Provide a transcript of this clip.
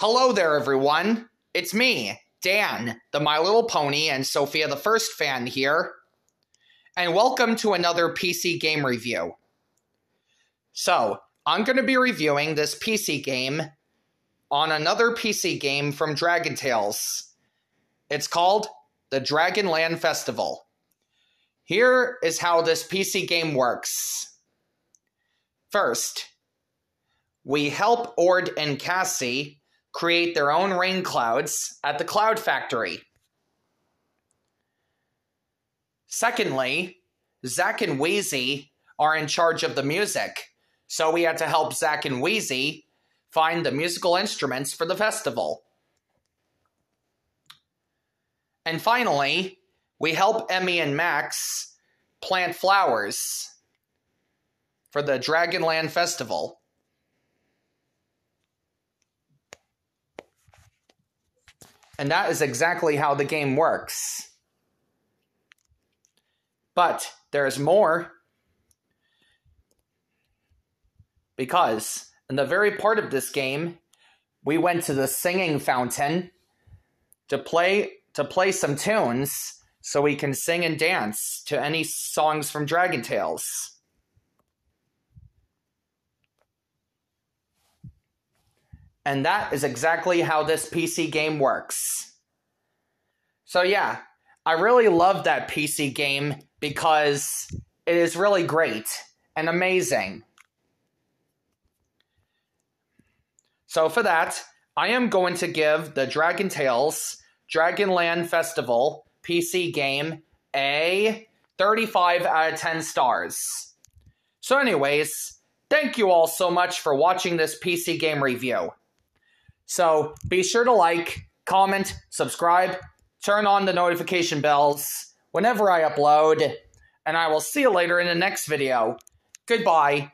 Hello there, everyone. It's me, Dan, the My Little Pony and Sofia the First fan here. And welcome to another PC game review. So, I'm going to be reviewing this PC game on another PC game from Dragon Tales. It's called the Dragonland Festival. Here is how this PC game works. First, we help Ord and Cassie create their own rain clouds at the Cloud Factory. Secondly, Zak and Wheezie are in charge of the music, so we had to help Zak and Wheezie find the musical instruments for the festival. And finally, we help Emmy and Max plant flowers for the Dragonland Festival. And that is exactly how the game works. But there's more. Because in the very part of this game, we went to the singing fountain to play to play some tunes so we can sing and dance to any songs from Dragon Tales. And that is exactly how this PC game works. So, yeah, I really love that PC game because it is really great and amazing. So, for that, I am going to give the Dragon Tales Dragonland Festival PC game a 35 out of 10 stars. So, anyways, thank you all so much for watching this PC game review. So be sure to like, comment, subscribe, turn on the notification bells whenever I upload, and I will see you later in the next video. Goodbye.